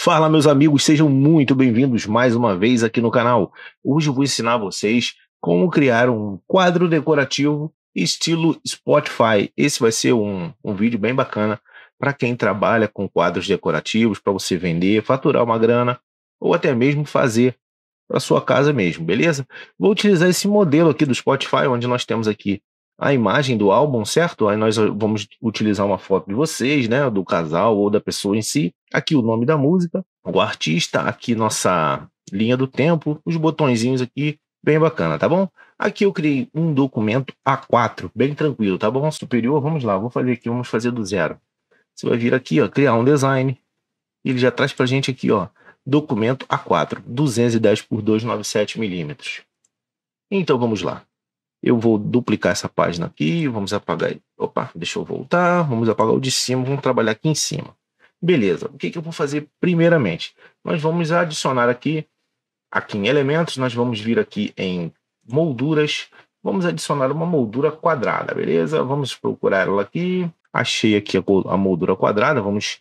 Fala, meus amigos, sejam muito bem-vindos mais uma vez aqui no canal. Hoje eu vou ensinar vocês como criar um quadro decorativo estilo Spotify. Esse vai ser um, um vídeo bem bacana para quem trabalha com quadros decorativos, para você vender, faturar uma grana ou até mesmo fazer para sua casa mesmo, beleza? Vou utilizar esse modelo aqui do Spotify, onde nós temos aqui a imagem do álbum, certo? Aí nós vamos utilizar uma foto de vocês, né? Do casal ou da pessoa em si. Aqui o nome da música, o artista, aqui nossa linha do tempo, os botõezinhos aqui, bem bacana, tá bom? Aqui eu criei um documento A4, bem tranquilo, tá bom? Superior, vamos lá, vou fazer aqui, vamos fazer do zero. Você vai vir aqui, ó, criar um design. Ele já traz pra gente aqui, ó, documento A4, 210 por 297 milímetros. Então vamos lá. Eu vou duplicar essa página aqui, vamos apagar. Opa, deixa eu voltar. Vamos apagar o de cima, vamos trabalhar aqui em cima. Beleza, o que, que eu vou fazer primeiramente? Nós vamos adicionar aqui, aqui em elementos, nós vamos vir aqui em molduras, vamos adicionar uma moldura quadrada, beleza? Vamos procurar ela aqui, achei aqui a, moldura quadrada, vamos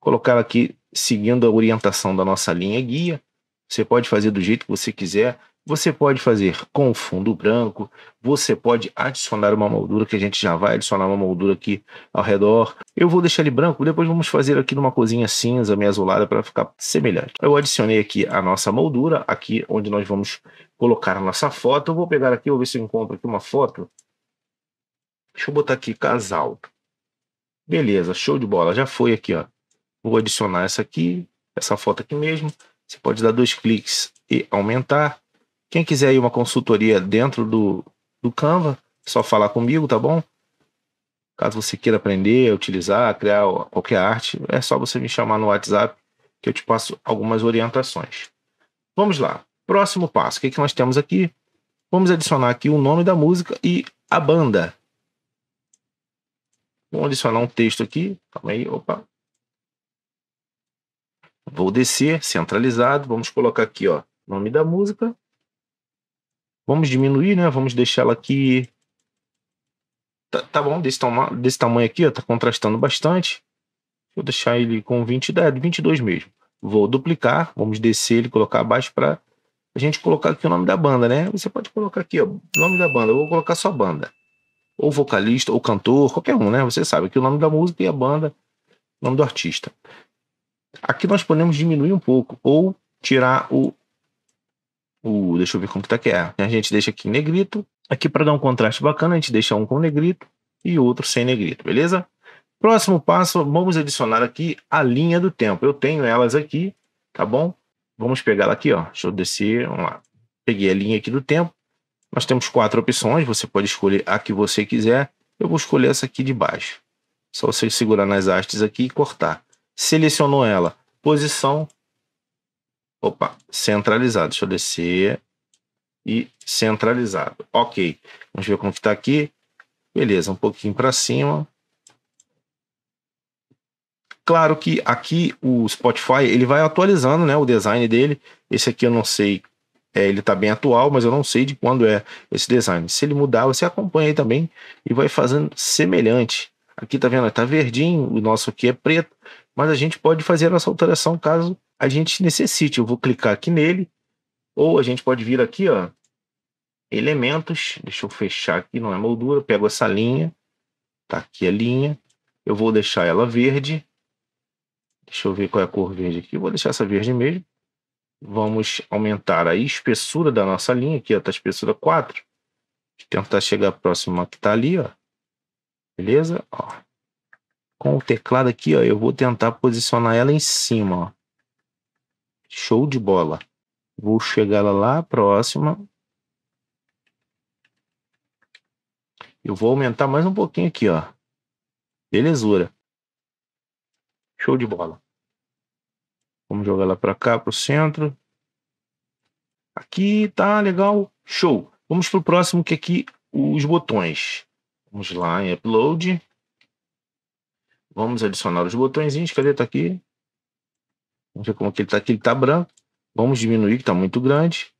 colocar aqui seguindo a orientação da nossa linha guia. Você pode fazer do jeito que você quiser, você pode fazer com fundo branco, você pode adicionar uma moldura, que a gente já vai adicionar uma moldura aqui ao redor. Eu vou deixar ele branco, depois vamos fazer aqui numa cozinha cinza, meio azulada, para ficar semelhante. Eu adicionei aqui a nossa moldura, aqui onde nós vamos colocar a nossa foto. Eu vou pegar aqui, vou ver se eu encontro aqui uma foto. Deixa eu botar aqui, casal. Beleza, show de bola, já foi aqui, ó. Vou adicionar essa aqui, essa foto aqui mesmo. Você pode dar dois cliques e aumentar. Quem quiser aí uma consultoria dentro do, do Canva, é só falar comigo, tá bom? Caso você queira aprender, utilizar, criar qualquer arte, é só você me chamar no WhatsApp que eu te passo algumas orientações. Vamos lá. Próximo passo. O que, que nós temos aqui? Vamos adicionar aqui o nome da música e a banda. Vamos adicionar um texto aqui. Calma aí. Opa. Vou descer, centralizado. Vamos colocar aqui, ó, nome da música Vamos diminuir, né? Vamos deixar ela aqui. Tá, tá bom, desse, tama desse tamanho aqui, ó, tá contrastando bastante. Vou deixar ele com 20, é, 22 mesmo. Vou duplicar, vamos descer ele, colocar abaixo para a gente colocar aqui o nome da banda, né? Você pode colocar aqui, ó, nome da banda. Eu vou colocar só banda. Ou vocalista, ou cantor, qualquer um, né? Você sabe que o nome da música e a banda, o nome do artista. Aqui nós podemos diminuir um pouco ou tirar o deixa eu ver como que tá que é. A gente deixa aqui em negrito. Aqui para dar um contraste bacana, a gente deixa um com negrito e outro sem negrito, beleza? Próximo passo, vamos adicionar aqui a linha do tempo. Eu tenho elas aqui, tá bom? Vamos pegar ela aqui, ó. Deixa eu descer, vamos lá. Peguei a linha aqui do tempo. Nós temos quatro opções, você pode escolher a que você quiser. Eu vou escolher essa aqui de baixo. Só você segurar nas hastes aqui e cortar. Selecionou ela. Posição, Opa, centralizado. Deixa eu descer. E centralizado. Ok. Vamos ver como está aqui. Beleza, um pouquinho para cima. Claro que aqui o Spotify ele vai atualizando né, o design dele. Esse aqui eu não sei, é, ele está bem atual, mas eu não sei de quando é esse design. Se ele mudar, você acompanha aí também e vai fazendo semelhante. Aqui tá vendo? Tá verdinho, o nosso aqui é preto, mas a gente pode fazer essa alteração caso a gente necessite. Eu vou clicar aqui nele, ou a gente pode vir aqui, ó, elementos, deixa eu fechar aqui, não é moldura, pego essa linha, tá aqui a linha, eu vou deixar ela verde, deixa eu ver qual é a cor verde aqui, eu vou deixar essa verde mesmo, vamos aumentar a espessura da nossa linha, aqui ó, tá a espessura 4, tentar chegar próximo que tá ali, ó, beleza? Ó. Com o teclado aqui, ó, eu vou tentar posicionar ela em cima, ó. Show de bola. Vou chegar lá próxima. Eu vou aumentar mais um pouquinho aqui, ó. Belezura. Show de bola. Vamos jogar lá para cá, para o centro. Aqui tá legal. Show. Vamos para o próximo, que aqui os botões. Vamos lá em Upload. Vamos adicionar os botõezinhos. Cadê? Tá aqui. Vamos ver como que ele está aqui. Ele está branco. Vamos diminuir, que está muito grande.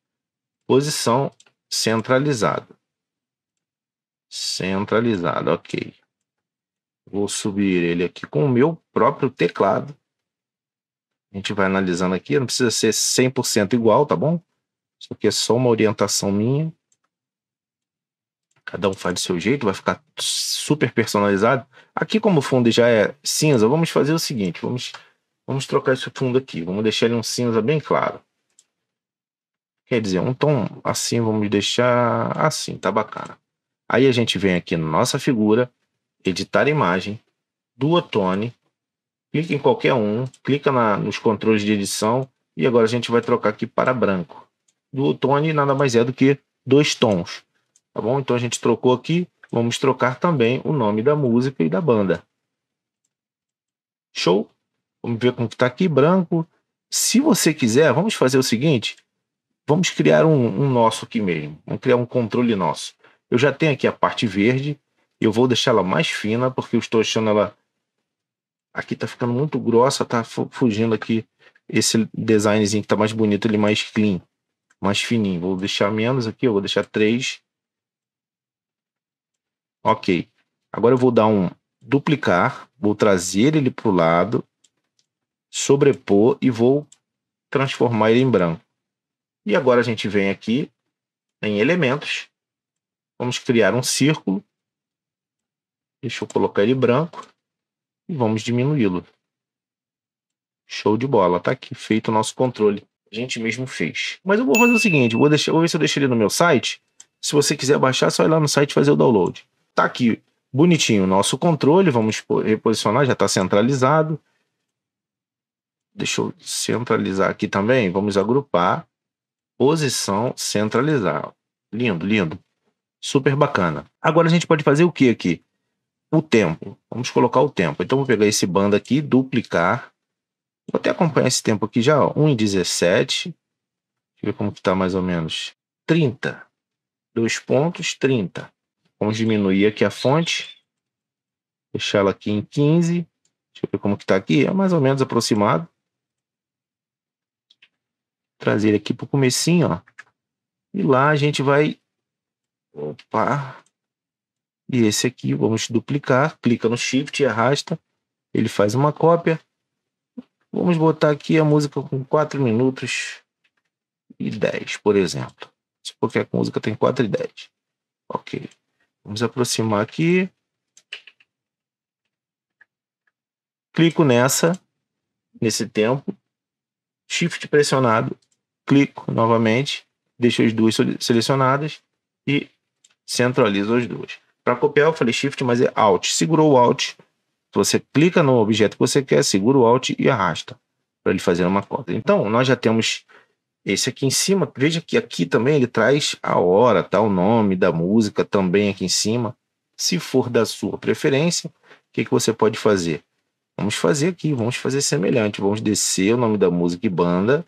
Posição centralizada. Centralizada, ok. Vou subir ele aqui com o meu próprio teclado. A gente vai analisando aqui, não precisa ser 100% igual, tá bom? Isso aqui é só uma orientação minha. Cada um faz do seu jeito, vai ficar super personalizado. Aqui, como o fundo já é cinza, vamos fazer o seguinte: vamos, vamos trocar esse fundo aqui. Vamos deixar ele um cinza bem claro. Quer dizer, um tom assim, vamos deixar assim, tá bacana. Aí a gente vem aqui na nossa figura, editar imagem, duotone, clica em qualquer um, clica na, nos controles de edição e agora a gente vai trocar aqui para branco. Duotone nada mais é do que dois tons, tá bom? Então a gente trocou aqui, vamos trocar também o nome da música e da banda. Show? Vamos ver como está aqui, branco. Se você quiser, vamos fazer o seguinte, Vamos criar um, um nosso aqui mesmo. Vamos criar um controle nosso. Eu já tenho aqui a parte verde. Eu vou deixar ela mais fina, porque eu estou achando ela... Aqui tá ficando muito grossa, tá fugindo aqui esse designzinho que tá mais bonito, ele mais clean, mais fininho. Vou deixar menos aqui, eu vou deixar 3. Ok. Agora eu vou dar um duplicar, vou trazer ele para o lado, sobrepor e vou transformar ele em branco. E agora a gente vem aqui em elementos. Vamos criar um círculo. Deixa eu colocar ele branco. E vamos diminuí-lo. Show de bola. Tá aqui feito o nosso controle. A gente mesmo fez. Mas eu vou fazer o seguinte. Vou, deixar, vou ver se eu deixo ele no meu site. Se você quiser baixar, é só ir lá no site fazer o download. Tá aqui bonitinho o nosso controle. Vamos reposicionar. Já está centralizado. Deixa eu centralizar aqui também. Vamos agrupar posição centralizar. Lindo, lindo. Super bacana. Agora a gente pode fazer o que aqui? O tempo. Vamos colocar o tempo. Então vou pegar esse bando aqui, duplicar. Vou até acompanhar esse tempo aqui já, ó. 1,17. Deixa eu ver como que tá mais ou menos. 30. Dois pontos, 30. Vamos diminuir aqui a fonte. Deixar ela aqui em 15. Deixa eu ver como que tá aqui. É mais ou menos aproximado trazer aqui para o comecinho, ó. E lá a gente vai... Opa! E esse aqui, vamos duplicar. Clica no Shift e arrasta. Ele faz uma cópia. Vamos botar aqui a música com 4 minutos e 10, por exemplo. Se qualquer música tem 4 e 10. Ok. Vamos aproximar aqui. Clico nessa, nesse tempo. Shift pressionado clico novamente, deixo as duas selecionadas e centralizo as duas. Para copiar, eu falei Shift, mas é Alt. Segurou o Alt, você clica no objeto que você quer, segura o Alt e arrasta para ele fazer uma cópia. Então, nós já temos esse aqui em cima. Veja que aqui também ele traz a hora, tá? o nome da música também aqui em cima. Se for da sua preferência, o que, que você pode fazer? Vamos fazer aqui, vamos fazer semelhante. Vamos descer o nome da música e banda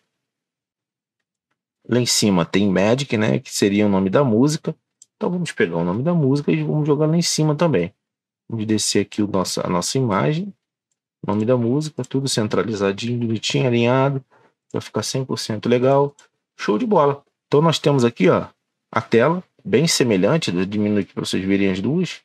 Lá em cima tem Magic, né? Que seria o nome da música. Então vamos pegar o nome da música e vamos jogar lá em cima também. Vamos descer aqui o nosso, a nossa imagem. Nome da música, tudo centralizadinho, bonitinho, alinhado. Vai ficar 100% legal. Show de bola. Então nós temos aqui, ó, a tela bem semelhante. Diminuo aqui para vocês verem as duas.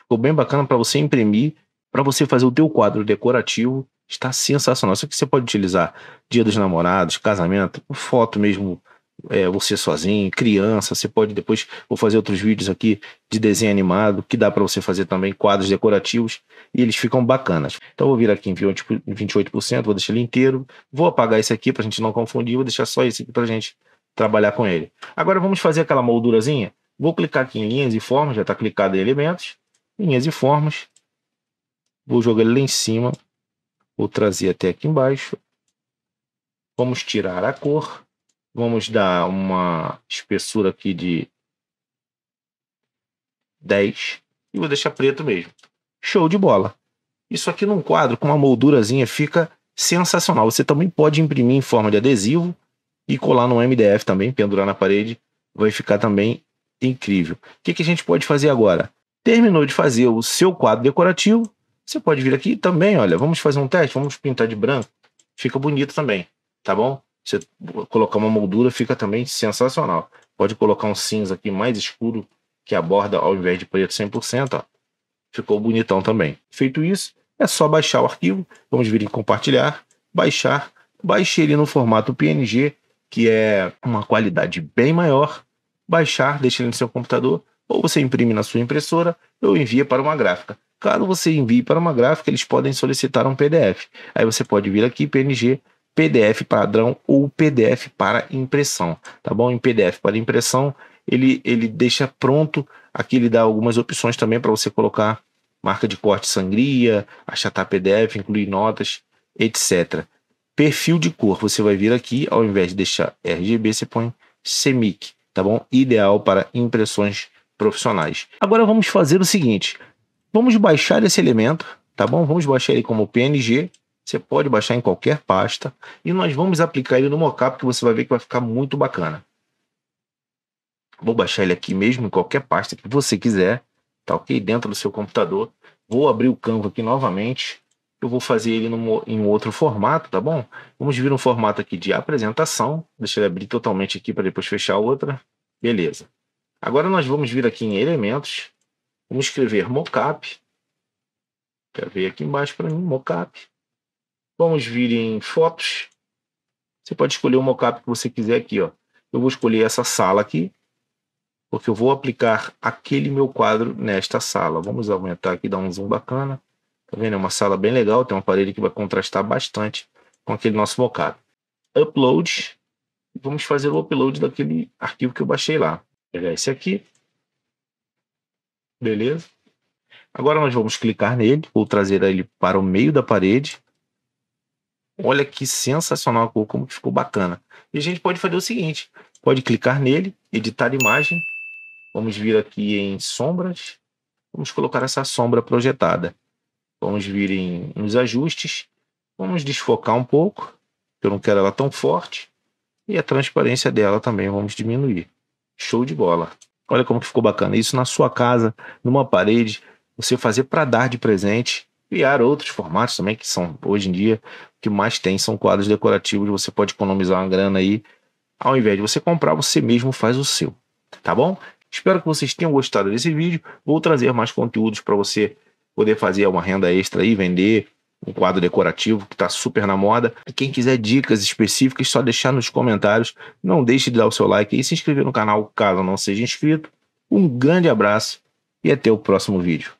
Ficou bem bacana para você imprimir, para você fazer o teu quadro decorativo Está sensacional. Isso aqui você pode utilizar dia dos namorados, casamento, foto mesmo, é, você sozinho, criança. Você pode depois, vou fazer outros vídeos aqui de desenho animado, que dá para você fazer também quadros decorativos e eles ficam bacanas. Então vou vir aqui em 28%, vou deixar ele inteiro. Vou apagar esse aqui para a gente não confundir, vou deixar só esse aqui para a gente trabalhar com ele. Agora vamos fazer aquela moldurazinha. Vou clicar aqui em linhas e formas, já está clicado em elementos, linhas e formas. Vou jogar ele lá em cima Vou trazer até aqui embaixo. Vamos tirar a cor. Vamos dar uma espessura aqui de 10. E vou deixar preto mesmo. Show de bola. Isso aqui num quadro com uma moldurazinha fica sensacional. Você também pode imprimir em forma de adesivo e colar no MDF também, pendurar na parede. Vai ficar também incrível. O que, que a gente pode fazer agora? Terminou de fazer o seu quadro decorativo, você pode vir aqui também, olha, vamos fazer um teste, vamos pintar de branco. Fica bonito também, tá bom? Você colocar uma moldura fica também sensacional. Pode colocar um cinza aqui mais escuro que a borda ao invés de preto 100%, ó. Ficou bonitão também. Feito isso, é só baixar o arquivo. Vamos vir em compartilhar, baixar baixe ele no formato PNG, que é uma qualidade bem maior, baixar, deixe ele no seu computador, ou você imprime na sua impressora ou envia para uma gráfica. Caso você envie para uma gráfica, eles podem solicitar um PDF. Aí você pode vir aqui PNG, PDF padrão ou PDF para impressão, tá bom? Em PDF para impressão, ele, ele deixa pronto, aqui ele dá algumas opções também para você colocar marca de corte sangria, achatar PDF, incluir notas, etc. Perfil de cor, você vai vir aqui, ao invés de deixar RGB, você põe CMYK, tá bom? Ideal para impressões profissionais. Agora vamos fazer o seguinte, vamos baixar esse elemento, tá bom? Vamos baixar ele como PNG, você pode baixar em qualquer pasta, e nós vamos aplicar ele no mockup que você vai ver que vai ficar muito bacana. Vou baixar ele aqui mesmo em qualquer pasta que você quiser, tá ok? Dentro do seu computador. Vou abrir o Canva aqui novamente. Eu vou fazer ele num, em outro formato, tá bom? Vamos vir um formato aqui de apresentação. Deixa ele abrir totalmente aqui para depois fechar outra. Beleza. Agora nós vamos vir aqui em elementos. Vamos escrever mockup. Quer ver aqui embaixo para mim, mockup. Vamos vir em fotos. Você pode escolher o mockup que você quiser aqui, ó. Eu vou escolher essa sala aqui porque eu vou aplicar aquele meu quadro nesta sala. Vamos aumentar aqui, dar um zoom bacana. Tá vendo? É uma sala bem legal, tem uma parede que vai contrastar bastante com aquele nosso mockup. Upload. Vamos fazer o upload daquele arquivo que eu baixei lá. Vou pegar esse aqui. Beleza? Agora nós vamos clicar nele, vou trazer ele para o meio da parede. Olha que sensacional a cor, como ficou bacana. E a gente pode fazer o seguinte, pode clicar nele, editar imagem, Vamos vir aqui em sombras. Vamos colocar essa sombra projetada. Vamos vir em, nos ajustes. Vamos desfocar um pouco. Eu não quero ela tão forte. E a transparência dela também vamos diminuir. Show de bola. Olha como que ficou bacana. Isso na sua casa, numa parede, você fazer para dar de presente. Criar outros formatos também, que são hoje em dia o que mais tem são quadros decorativos. Você pode economizar uma grana aí. Ao invés de você comprar, você mesmo faz o seu. Tá bom? Espero que vocês tenham gostado desse vídeo. Vou trazer mais conteúdos para você poder fazer uma renda extra aí, vender um quadro decorativo que está super na moda. E quem quiser dicas específicas, só deixar nos comentários. Não deixe de dar o seu like e se inscrever no canal caso não seja inscrito. Um grande abraço e até o próximo vídeo.